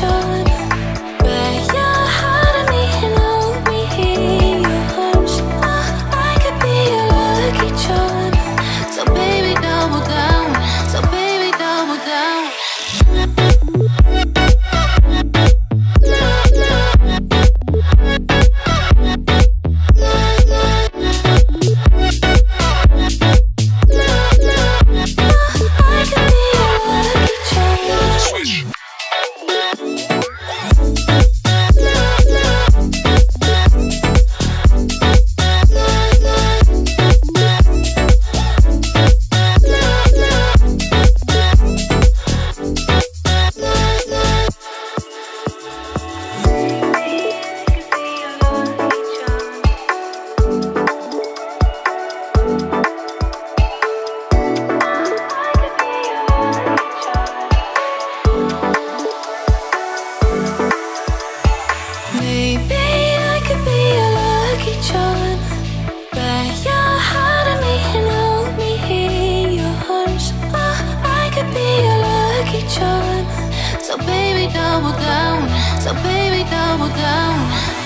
John. Baby, double down. So baby, double down.